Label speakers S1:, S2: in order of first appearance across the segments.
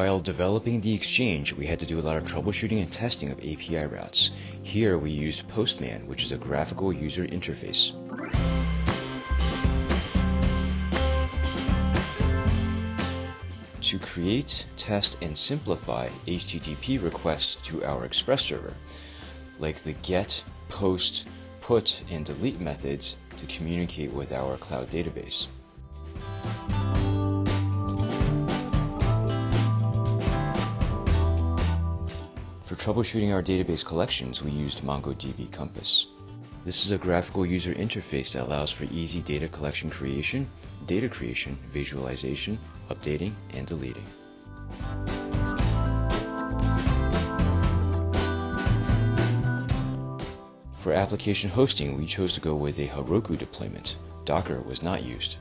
S1: While developing the Exchange, we had to do a lot of troubleshooting and testing of API routes. Here we used Postman, which is a graphical user interface. To create, test, and simplify HTTP requests to our Express server, like the GET, POST, PUT, and DELETE methods to communicate with our cloud database. Troubleshooting our database collections, we used MongoDB Compass. This is a graphical user interface that allows for easy data collection creation, data creation, visualization, updating, and deleting. For application hosting, we chose to go with a Heroku deployment. Docker was not used.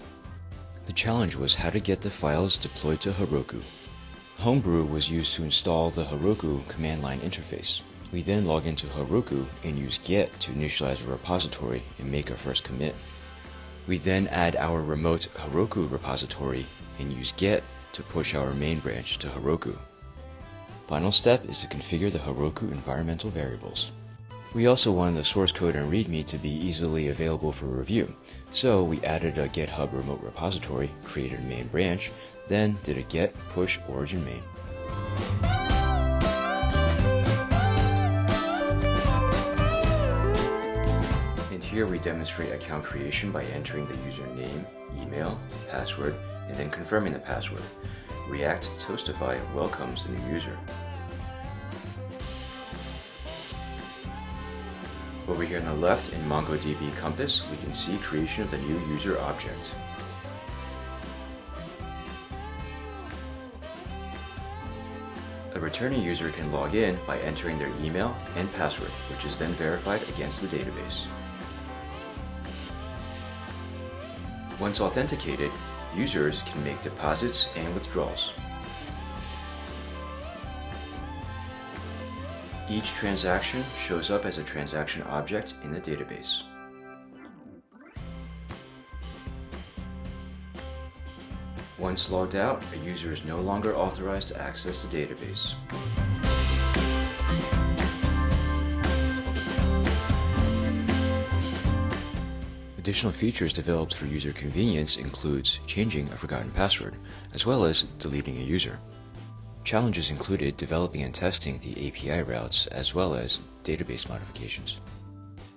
S1: The challenge was how to get the files deployed to Heroku. Homebrew was used to install the Heroku command line interface. We then log into Heroku and use git to initialize a repository and make our first commit. We then add our remote Heroku repository and use git to push our main branch to Heroku. Final step is to configure the Heroku environmental variables. We also wanted the source code and README to be easily available for review, so we added a GitHub remote repository, created a main branch, then did a git push origin main. And here we demonstrate account creation by entering the username, email, password, and then confirming the password. React Toastify welcomes the new user. Over here on the left in MongoDB Compass, we can see creation of the new user object. Returning user can log in by entering their email and password, which is then verified against the database. Once authenticated, users can make deposits and withdrawals. Each transaction shows up as a transaction object in the database. Once logged out, a user is no longer authorized to access the database. Additional features developed for user convenience includes changing a forgotten password, as well as deleting a user. Challenges included developing and testing the API routes, as well as database modifications.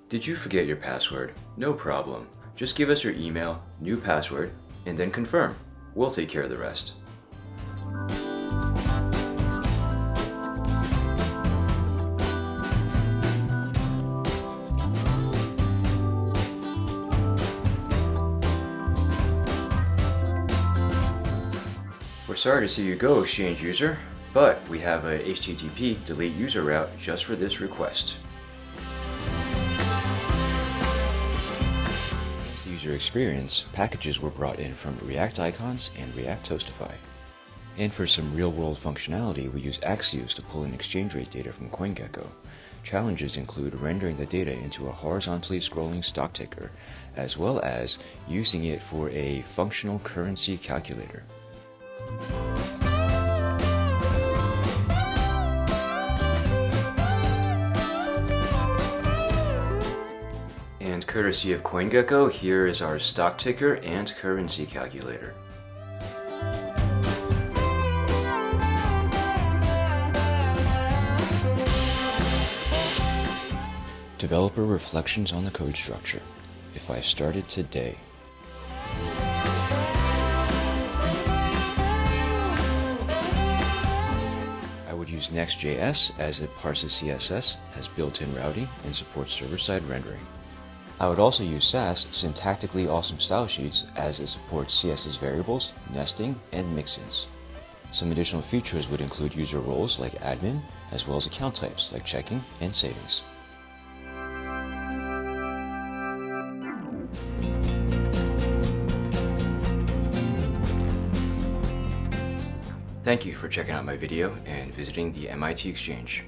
S1: Did you forget your password? No problem. Just give us your email, new password, and then confirm. We'll take care of the rest. We're sorry to see you go, Exchange user, but we have a HTTP delete user route just for this request. User experience, packages were brought in from React Icons and React Toastify. And for some real-world functionality, we use Axios to pull in exchange rate data from CoinGecko. Challenges include rendering the data into a horizontally scrolling stock ticker, as well as using it for a functional currency calculator. And courtesy of CoinGecko, here is our stock ticker and currency calculator. Developer reflections on the code structure. If I started today, I would use Next.js as it parses CSS, has built-in routing, and supports server-side rendering. I would also use Sass syntactically awesome style sheets as it supports CSS variables, nesting, and mixins. Some additional features would include user roles like admin, as well as account types like checking and savings. Thank you for checking out my video and visiting the MIT Exchange.